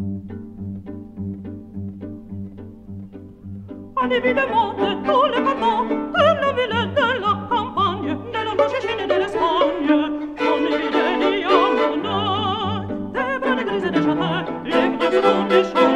En évidemment, de tous les vêtements de la ville, de la campagne, de la Manche et de l'Espagne, on est des diamants, des brunes grises et des châtains, les vieux sont des choses.